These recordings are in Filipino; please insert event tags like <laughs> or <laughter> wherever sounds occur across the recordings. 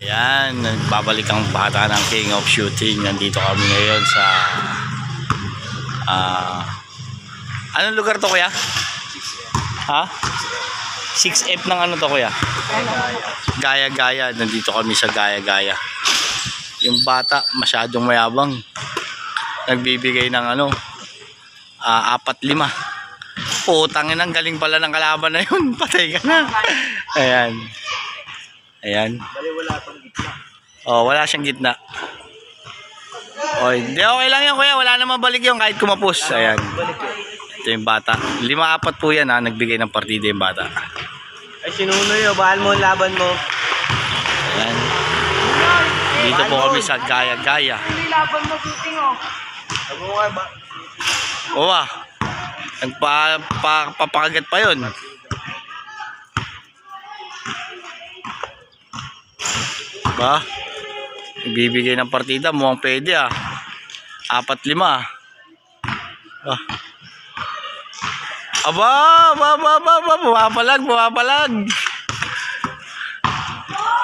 Yan, nagbabalik ang bata ng King of Shooting. Nandito kami ngayon sa ah anong lugar to kuya? Ha? 6F ng ano to kuya? Gaya-gaya. Nandito kami sa gaya-gaya. Yung bata masyadong mayabang. Nagbibigay ng ano ah, apat lima. Putang ina, ang galing pala ng kalaban na yun. <laughs> Patay ka na. Ayan. Ayan. Bali wala tong gitna. Oh, wala siyang gitna. Oh, hindi okay lang yan kuya. Wala namang balik yung kahit kumapos. Ayan. Balik. Ito yung bata. Lima apat po yan ha. Nagbigay ng partida yung bata. Ay sinunoy oh, bahal mo ang laban mo. Ayan. Dito po kami sa gaya-gaya. Hindi laban mo shooting oh. Sabi mo nga ba? Oo ah. Nagpa, pa, papakagat pa yun. Ba? Nagbibigay ng partida. Mukhang pwede ah. Apat lima. Ah. Aba, aba, aba, aba, aba, bumapalag, bumapalag.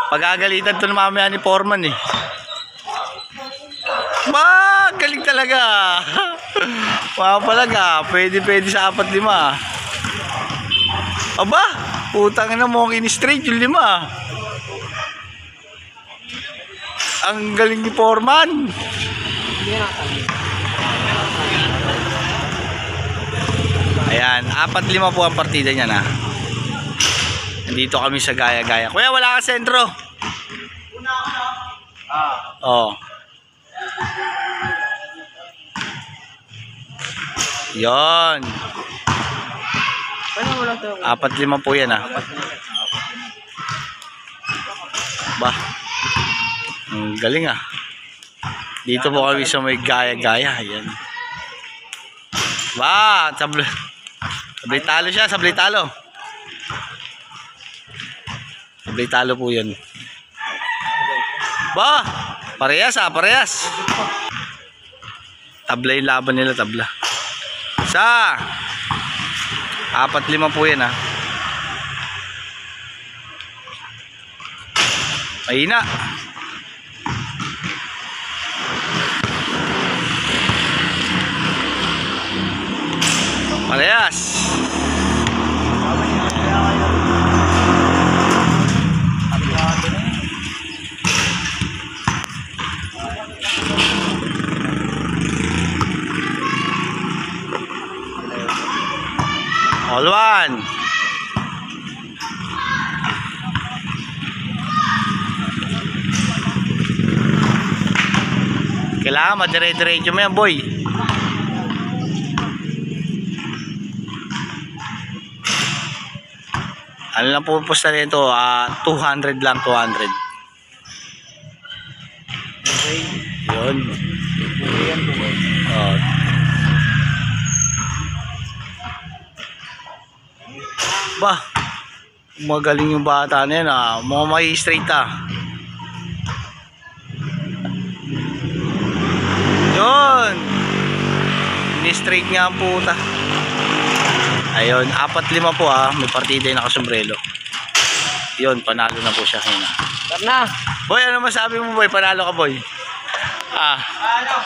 Pagagalitan to ng mamaya ni Foreman eh. Ba, galing talaga. <laughs> Bumapalag ah. Pwede, pwede sa apat lima. Aba, putang na mo in straight yung lima. Ang galing ni Foreman. Ayan, apat lima po ang partida niya na. Nandito kami sa gaya-gaya. Kuya, wala ka sentro. Ah. Oh. Yon. Apat lima po yan ah. Ba. Ang galing ah. Dito po kami sa may gaya-gaya. Ayan. Ba, sabli. Sabli talo siya, sabli talo. Sabli talo po yan. Ba, parehas ah, parehas. Tabla yung laban nila, tabla. Sa apat lima po yan ah. Mahina. Parehas. All one. Kailangan madire-diretso mo yan, boy. Ano lang pupusta nito? Ah, 200 lang, 200. Okay. Yun. Yan po. Oh. Ba, magaling yung bata na yan ah. Mga may straight ah. Yun. Ni-straight nga ang puta. Ayun, apat lima po ah. May partida yung nakasombrelo. Yun, panalo na po siya. Ah. Tara na. Boy, ano masabi mo boy? Panalo ka boy. Ah, Ano?